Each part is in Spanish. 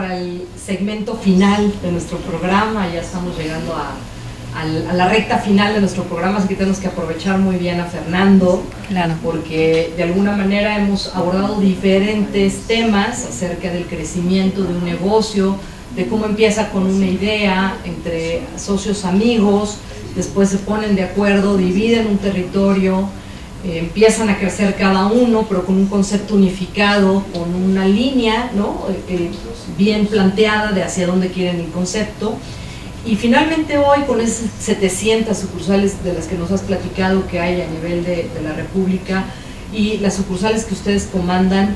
para el segmento final de nuestro programa. Ya estamos llegando a, la recta final de nuestro programa, así que tenemos que aprovechar muy bien a Fernando, claro. porque de alguna manera hemos abordado diferentes temas acerca del crecimiento de un negocio, de cómo empieza con una idea entre socios amigos, después se ponen de acuerdo, dividen un territorio, eh, empiezan a crecer cada uno, pero con un concepto unificado, con una línea ¿no? Eh, bien planteada de hacia dónde quieren el concepto. Y finalmente hoy, con esas 700 sucursales de las que nos has platicado que hay a nivel de, de la República y las sucursales que ustedes comandan,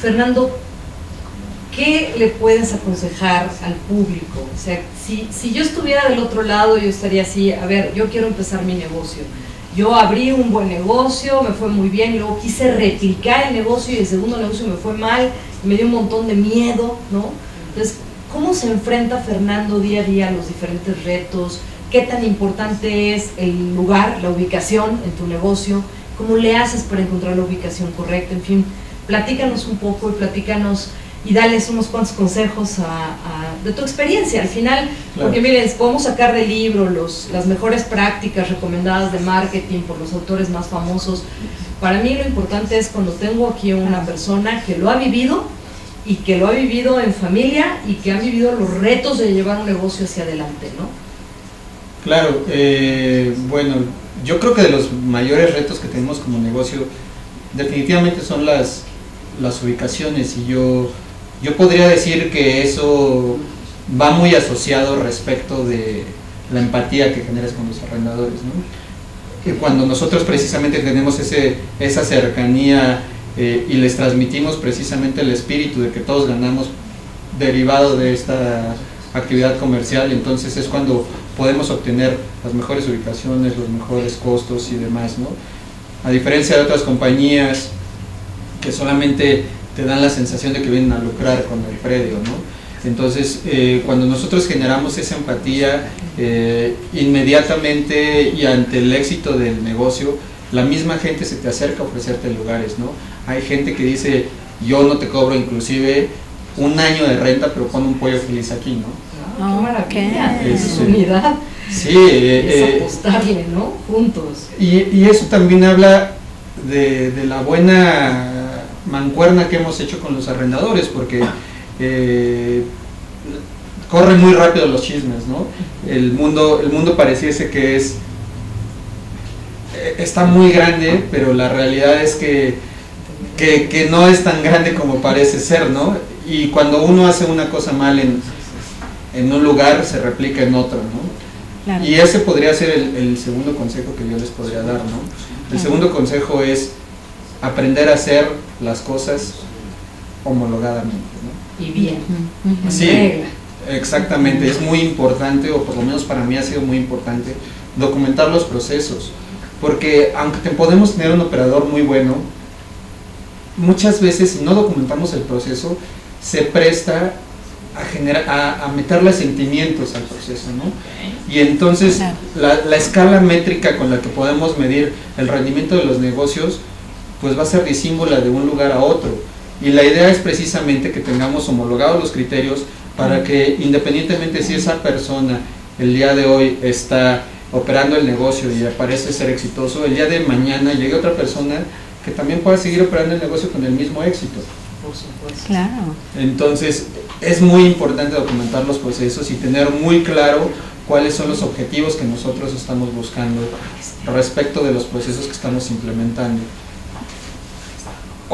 Fernando, ¿qué le puedes aconsejar al público? O sea, si, si yo estuviera del otro lado, yo estaría así, a ver, yo quiero empezar mi negocio yo abrí un buen negocio, me fue muy bien, luego quise replicar el negocio y el segundo negocio me fue mal, me dio un montón de miedo, ¿no? Entonces, ¿cómo se enfrenta Fernando día a día a los diferentes retos? ¿Qué tan importante es el lugar, la ubicación en tu negocio? ¿Cómo le haces para encontrar la ubicación correcta? En fin, platícanos un poco y platícanos y darles unos cuantos consejos de tu experiencia al final, porque miren, podemos sacar del libro los, las mejores prácticas recomendadas de marketing por los autores más famosos. Para mí lo importante es cuando tengo aquí una persona que lo ha vivido y que lo ha vivido en familia y que ha vivido los retos de llevar un negocio hacia adelante, ¿no? Claro, eh, bueno, yo creo que de los mayores retos que tenemos como negocio definitivamente son las, las ubicaciones y yo yo podría decir que eso va muy asociado respecto de la empatía que generas con los arrendadores. ¿no? cuando nosotros precisamente tenemos ese, esa cercanía eh, y les transmitimos precisamente el espíritu de que todos ganamos derivado de esta actividad comercial, entonces es cuando podemos obtener las mejores ubicaciones, los mejores costos y demás. ¿no? A diferencia de otras compañías que solamente te dan la sensación de que vienen a lucrar con el predio, ¿no? Entonces, eh, cuando nosotros generamos esa empatía, eh, inmediatamente y ante el éxito del negocio, la misma gente se te acerca a ofrecerte lugares, ¿no? Hay gente que dice, yo no te cobro inclusive un año de renta, pero pon un pollo feliz aquí, ¿no? Ah, qué maravilla, es, unidad. Sí, eh, es apostarle, ¿no? Juntos. Y, y, eso también habla de, de la buena mancuerna que hemos hecho con los arrendadores, porque eh, corren muy rápido los chismes, ¿no? El mundo, el mundo pareciese que es eh, está muy grande, pero la realidad es que, que, no es tan grande como parece ser, ¿no? Y cuando uno hace una cosa mal en, en un lugar, se replica en otro, ¿no? Y ese podría ser el, segundo consejo que yo les podría dar, ¿no? El segundo consejo es aprender a hacer las cosas homologadamente. ¿no? Y bien. Sí, exactamente. Es muy importante, o por lo menos para mí ha sido muy importante, documentar los procesos. Porque aunque te podemos tener un operador muy bueno, muchas veces si no documentamos el proceso, se presta a, generar, a, meterle sentimientos al proceso, ¿no? Y entonces la, la, escala métrica con la que podemos medir el rendimiento de los negocios pues va a ser disímbola de un lugar a otro. Y la idea es precisamente que tengamos homologados los criterios para que independientemente si esa persona el día de hoy está operando el negocio y parece ser exitoso, el día de mañana llegue otra persona que también pueda seguir operando el negocio con el mismo éxito. Por supuesto. Claro. Entonces, es muy importante documentar los procesos y tener muy claro cuáles son los objetivos que nosotros estamos buscando respecto de los procesos que estamos implementando.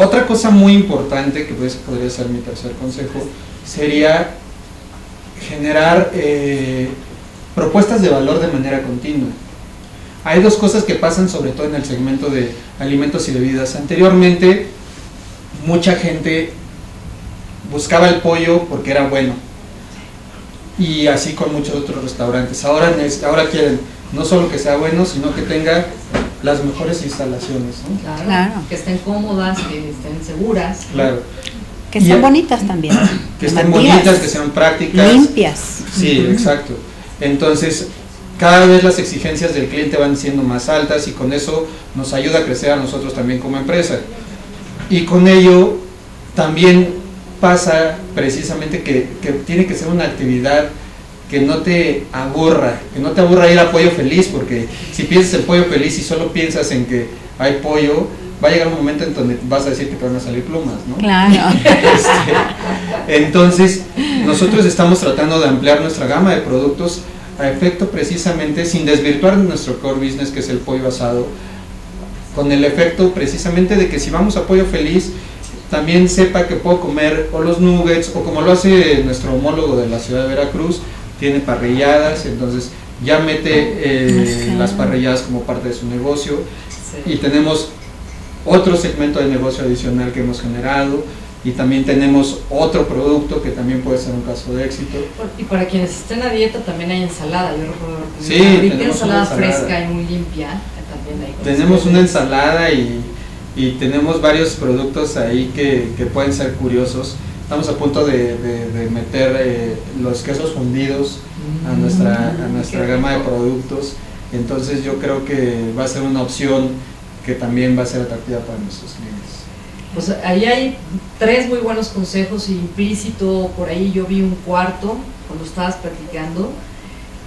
Otra cosa muy importante, que pues podría ser mi tercer consejo, sería generar eh, propuestas de valor de manera continua. Hay dos cosas que pasan sobre todo en el segmento de alimentos y bebidas. Anteriormente, mucha gente buscaba el pollo porque era bueno. Y así con muchos otros restaurantes. Ahora, ahora quieren no solo que sea bueno, sino que tenga las mejores instalaciones. Claro, que estén cómodas, que estén seguras. Claro. Que sean bonitas también. Que estén bonitas, que sean prácticas. Limpias. Sí, exacto. Entonces, cada vez las exigencias del cliente van siendo más altas y con eso nos ayuda a crecer a nosotros también como empresa. Y con ello también pasa precisamente que, que tiene que ser una actividad que no te aburra, que no te aburra ir a pollo feliz, porque si piensas en pollo feliz y solo piensas en que hay pollo, va a llegar un momento en donde vas a decir que te van a salir plumas, ¿no? Claro. Este, entonces, nosotros estamos tratando de ampliar nuestra gama de productos a efecto precisamente, sin desvirtuar nuestro core business, que es el pollo asado, con el efecto precisamente de que si vamos a pollo feliz, también sepa que puedo comer o los nuggets, o como lo hace nuestro homólogo de la ciudad de Veracruz, tiene parrilladas, entonces ya mete eh, las parrilladas como parte de su negocio. Y tenemos otro segmento de negocio adicional que hemos generado y también tenemos otro producto que también puede ser un caso de éxito. Y para quienes estén a dieta también hay ensalada, yo recuerdo sí, tenemos ensalada, fresca y muy limpia. tenemos una ensalada y, y, tenemos varios productos ahí que, que, pueden ser curiosos. Estamos a punto de, de, meter eh, los quesos fundidos a nuestra, a mm, nuestra gama de productos. Entonces yo creo que va a ser una opción que también va a ser atractiva para nuestros clientes. Pues ahí hay tres muy buenos consejos implícito, por ahí yo vi un cuarto cuando estabas platicando,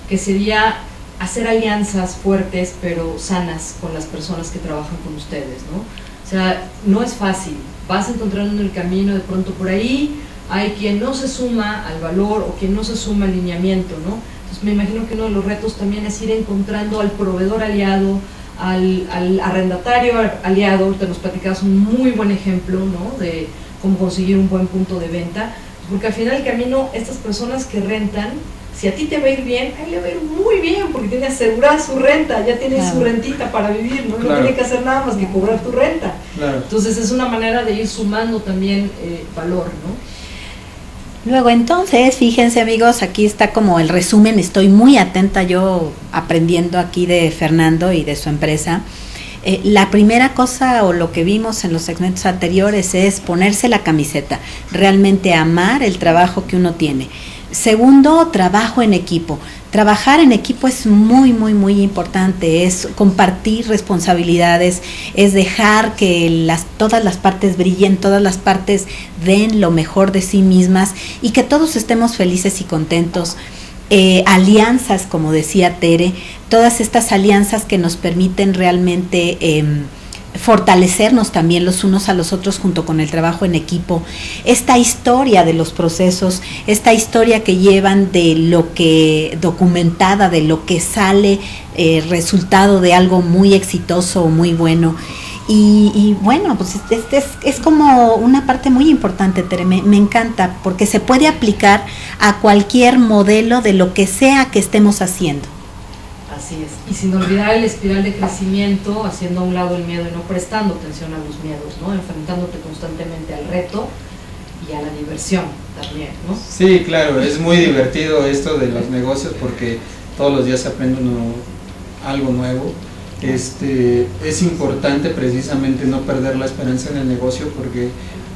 que sería hacer alianzas fuertes pero sanas con las personas que trabajan con ustedes, ¿no? O sea, no es fácil, vas encontrando en el camino de pronto por ahí, hay quien no se suma al valor o quien no se suma al lineamiento, ¿no? Entonces me imagino que uno de los retos también es ir encontrando al proveedor aliado, al, arrendatario aliado, te nos platicabas un muy buen ejemplo ¿no? de cómo conseguir un buen punto de venta, porque al final del camino estas personas que rentan, si a ti te va a ir bien, a él le va a ir muy bien, porque tiene asegurada su renta, ya tiene su rentita para vivir, ¿no? no tiene que hacer nada más que cobrar tu renta. Entonces es una manera de ir sumando también eh, valor, ¿no? Luego entonces, fíjense amigos, aquí está como el resumen, estoy muy atenta yo aprendiendo aquí de Fernando y de su empresa. Eh, la primera cosa o lo que vimos en los segmentos anteriores es ponerse la camiseta, realmente amar el trabajo que uno tiene. Segundo, trabajo en equipo. Trabajar en equipo es muy, muy, muy importante, es compartir responsabilidades, es dejar que las, todas las partes brillen, todas las partes den lo mejor de sí mismas y que todos estemos felices y contentos. Eh, alianzas, como decía Tere, todas estas alianzas que nos permiten realmente... Em, fortalecernos también los unos a los otros junto con el trabajo en equipo, esta historia de los procesos, esta historia que llevan de lo que documentada, de lo que sale eh, resultado de algo muy exitoso o muy bueno. Y, bueno, pues este es, es, como una parte muy importante, Tere, me encanta, porque se puede aplicar a cualquier modelo de lo que sea que estemos haciendo. Y sin olvidar el espiral de crecimiento, haciendo a un lado el miedo y no prestando atención a los miedos, ¿no? Enfrentándote constantemente al reto y a la diversión también, ¿no? Sí, claro, es muy divertido esto de los negocios porque todos los días aprende algo nuevo. Este, es importante precisamente no perder la esperanza en el negocio porque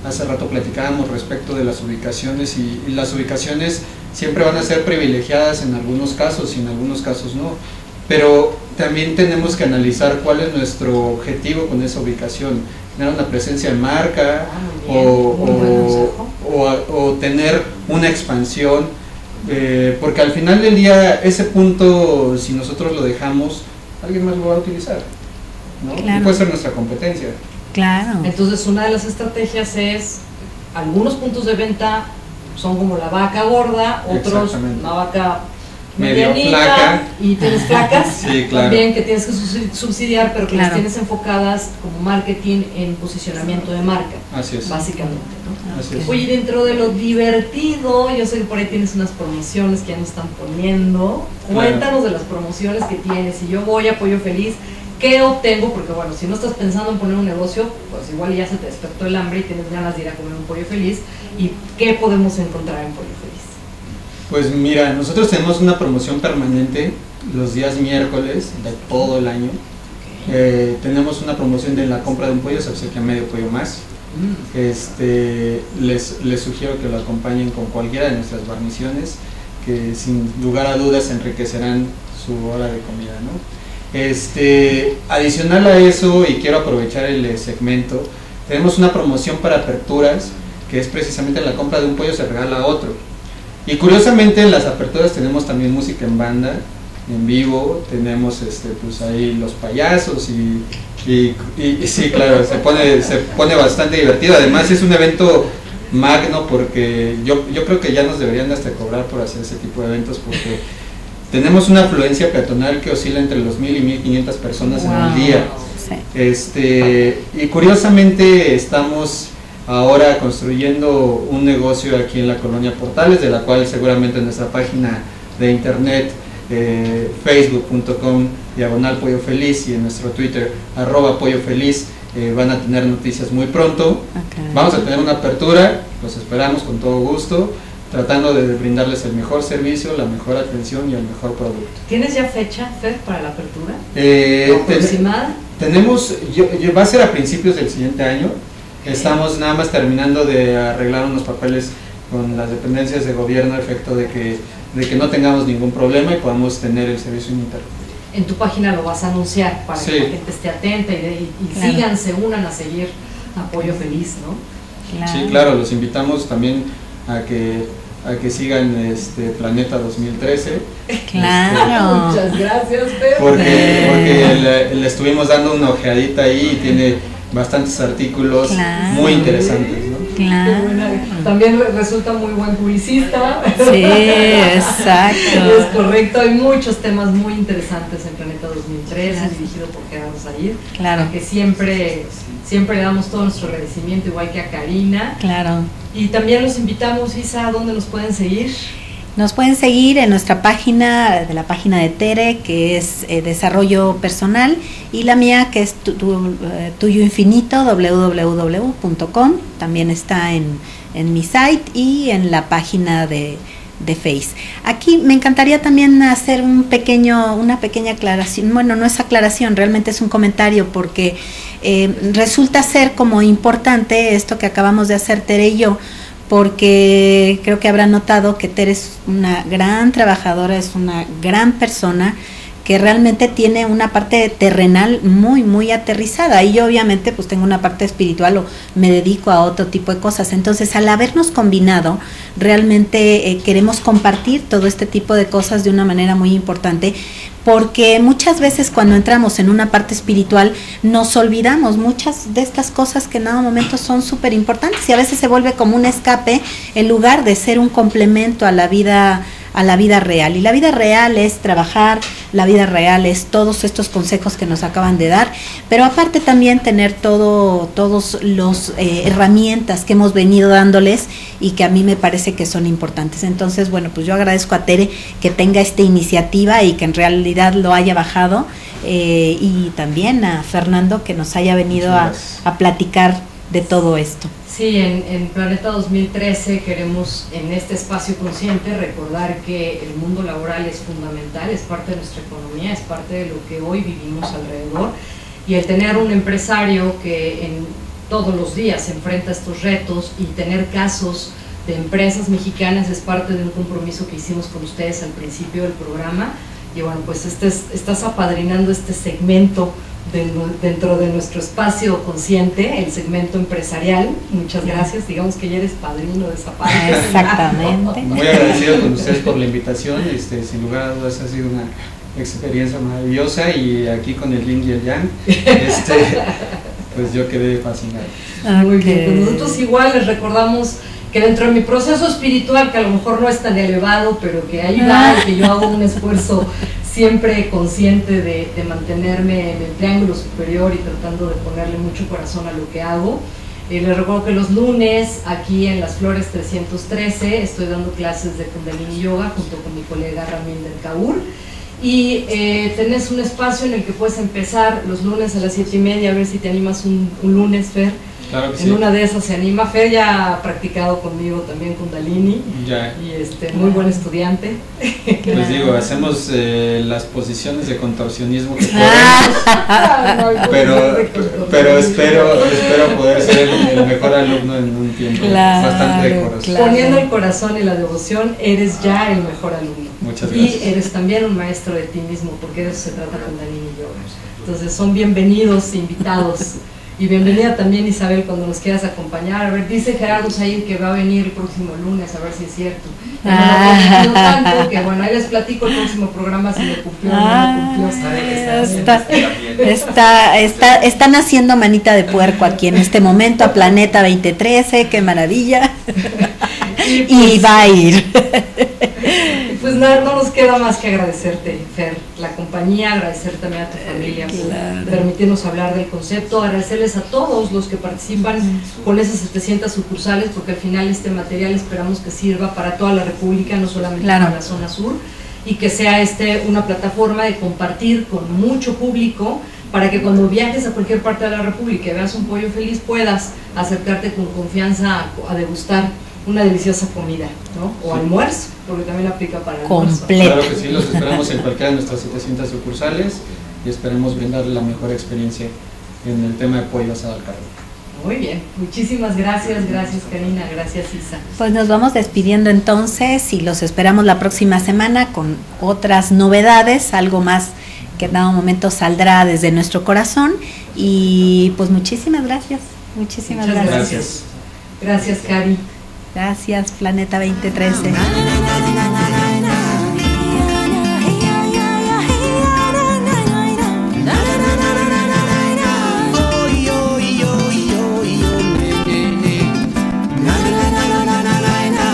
hace rato platicábamos respecto de las ubicaciones y las ubicaciones siempre van a ser privilegiadas en algunos casos y en algunos casos no pero también tenemos que analizar cuál es nuestro objetivo con esa ubicación, tener una presencia de marca ah, o, o, tener una expansión, eh, porque al final del día ese punto, si nosotros lo dejamos, alguien más lo va a utilizar, ¿no? Y puede ser nuestra competencia. Claro. Entonces una de las estrategias es, algunos puntos de venta son como la vaca gorda, otros una vaca medio flaca. y tienes placas sí, claro. también que tienes que subsidiar, pero que las tienes enfocadas como marketing en posicionamiento de marca. Así es. Básicamente, ¿no? Oye, dentro de lo divertido, yo sé que por ahí tienes unas promociones que ya nos están poniendo. Cuéntanos de las promociones que tienes. Si yo voy a Pollo Feliz, ¿qué obtengo? Porque bueno, si no estás pensando en poner un negocio, pues igual ya se te despertó el hambre y tienes ganas de ir a comer un pollo feliz. ¿Y qué podemos encontrar en Pollo Feliz? Pues mira, nosotros tenemos una promoción permanente los días miércoles de todo el año. Eh, tenemos una promoción de la compra de un pollo, se obsequia medio pollo más. Mm. Este, les, les sugiero que lo acompañen con cualquiera de nuestras guarniciones, que sin lugar a dudas enriquecerán su hora de comida. ¿no? Este, adicional a eso, y quiero aprovechar el segmento, tenemos una promoción para aperturas que es precisamente la compra de un pollo se regala a otro. Y curiosamente en las aperturas tenemos también música en banda, en vivo, tenemos este, pues ahí los payasos y, y, y sí, claro, se pone, se pone bastante divertido. Además es un evento magno porque yo, yo creo que ya nos deberían hasta cobrar por hacer ese tipo de eventos porque tenemos una afluencia peatonal que oscila entre los mil y 1500 personas en el día. Este, y curiosamente estamos ahora construyendo un negocio aquí en la colonia Portales, de la cual seguramente en nuestra página de internet eh, facebook.com diagonal pollo feliz y en nuestro twitter arroba pollo feliz eh, van a tener noticias muy pronto. Vamos a tener una apertura, los esperamos con todo gusto, tratando de brindarles el mejor servicio, la mejor atención y el mejor producto. ¿Tienes ya fecha, Fer, para la apertura? Eh, ¿Aproximada? tenemos, yo, va a ser a principios del siguiente año. Estamos nada más terminando de arreglar unos papeles con las dependencias de gobierno a efecto de que, de que no tengamos ningún problema y podamos tener el servicio ininterrumpido en tu página lo vas a anunciar para que la gente esté atenta y, sigan, se unan a seguir Apoyo Feliz, ¿no? Sí, claro, los invitamos también a que a que sigan este Planeta 2013. Claro. Muchas gracias, Pedro. Porque, porque le, estuvimos dando una ojeadita ahí y tiene bastantes artículos muy interesantes. Claro. También resulta muy buen publicista. Sí, exacto. Es correcto, hay muchos temas muy interesantes en Planeta 2013, dirigido por Gerardo Zahir. Claro. Que siempre, siempre le damos todo nuestro agradecimiento, igual que a Karina. Claro. Y también los invitamos, Isa, ¿a dónde nos pueden seguir? Nos pueden seguir en nuestra página, de la página de Tere, que es eh, Desarrollo Personal, y la mía, que es tu, eh, Tuyo Infinito, www.com. También está en, mi site y en la página de, de Face. Aquí me encantaría también hacer un pequeño, una pequeña aclaración. Bueno, no es aclaración, realmente es un comentario, porque eh, resulta ser como importante esto que acabamos de hacer Tere y yo porque creo que habrán notado que Tere es una gran trabajadora, es una gran persona que realmente tiene una parte terrenal muy, muy aterrizada. Y yo obviamente pues tengo una parte espiritual o me dedico a otro tipo de cosas. Entonces al habernos combinado, realmente eh, queremos compartir todo este tipo de cosas de una manera muy importante porque muchas veces cuando entramos en una parte espiritual nos olvidamos muchas de estas cosas que en nada momento son súper importantes y a veces se vuelve como un escape en lugar de ser un complemento a la vida a la vida real. Y la vida real es trabajar, la vida real es todos estos consejos que nos acaban de dar, pero aparte también tener todo, todos los eh, herramientas que hemos venido dándoles y que a mí me parece que son importantes. Entonces, bueno, pues yo agradezco a Tere que tenga esta iniciativa y que en realidad lo haya bajado. Eh, y también a Fernando que nos haya venido a, a platicar de todo esto. Sí, en, Planeta 2013 queremos en este espacio consciente recordar que el mundo laboral es fundamental, es parte de nuestra economía, es parte de lo que hoy vivimos alrededor. Y el tener un empresario que en todos los días enfrenta estos retos y tener casos de empresas mexicanas es parte de un compromiso que hicimos con ustedes al principio del programa. Y bueno, pues este estás apadrinando este segmento dentro de nuestro espacio consciente, el segmento empresarial. Muchas gracias, digamos que ya eres padrino de esa parte. Exactamente. Muy agradecido con ustedes por la invitación, este, sin lugar a dudas ha sido una experiencia maravillosa y aquí con el Ling y el Yang, este, pues yo quedé fascinado. Muy bien, pues nosotros igual les recordamos que dentro de mi proceso espiritual, que a lo mejor no es tan elevado, pero que ahí va y que yo hago un esfuerzo siempre consciente de, mantenerme en el triángulo superior y tratando de ponerle mucho corazón a lo que hago. Eh, les recuerdo que los lunes aquí en Las Flores 313 estoy dando clases de Kundalini Yoga junto con mi colega Ramín del Kaur. Y eh, tenés un espacio en el que puedes empezar los lunes a las 7 y media, a ver si te animas un, un lunes, Fer en una de esas se anima. Fer ya ha practicado conmigo también con Dalini. Y este, muy buen estudiante. Pues digo, hacemos eh, las posiciones de contorsionismo que podemos. pero, pero espero, espero poder ser el mejor alumno en un tiempo bastante de corazón. Poniendo el corazón y la devoción, eres ya el mejor alumno. Muchas gracias. Y eres también un maestro de ti mismo, porque de eso se trata con Dalini Yoga. Entonces son bienvenidos, invitados Y bienvenida también Isabel cuando nos quieras acompañar. A ver, dice Gerardo Said que va a venir el próximo lunes, a ver si es cierto. Ah. No tanto, que bueno, ahí les platico el próximo programa si me cumplió o no me Ah, cumplió. está, está, está, están haciendo manita de puerco aquí en este momento a Planeta 2013, qué maravilla. Y va a ir. Pues nada, no nos queda más que agradecerte, Fer, la compañía, agradecer también a tu familia claro. por permitirnos hablar del concepto, agradecerles a todos los que participan con esas 700 sucursales, porque al final este material esperamos que sirva para toda la República, no solamente Claro. para la zona sur, y que sea este una plataforma de compartir con mucho público para que cuando viajes a cualquier parte de la República y veas un pollo feliz puedas acercarte con confianza a, a degustar una deliciosa comida, ¿no? O Sí. almuerzo, porque también aplica para el almuerzo. Completo. Claro que sí, los esperamos en cualquiera de nuestras 700 sucursales y esperemos brindarle la mejor experiencia en el tema de pollo asado al carbón. Muy bien, muchísimas gracias, gracias Karina, gracias Isa. Pues nos vamos despidiendo entonces y los esperamos la próxima semana con otras novedades, algo más que en dado momento saldrá desde nuestro corazón. Y pues muchísimas gracias, muchísimas Muchas gracias. Gracias. Gracias Cari. Gracias, Planeta 2013.